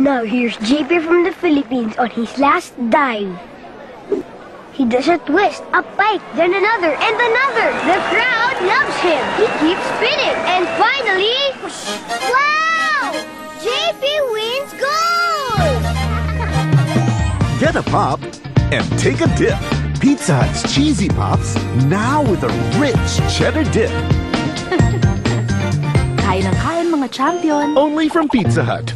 Now here's JP from the Philippines on his last dive. He does a twist, a pike, then another, and another. The crowd loves him. He keeps spinning. And finally, wow! JP wins gold! Get a pop and take a dip. Pizza Hut's Cheesy Pops, now with a rich cheddar dip. Kain ang kain mga champion. Only from Pizza Hut.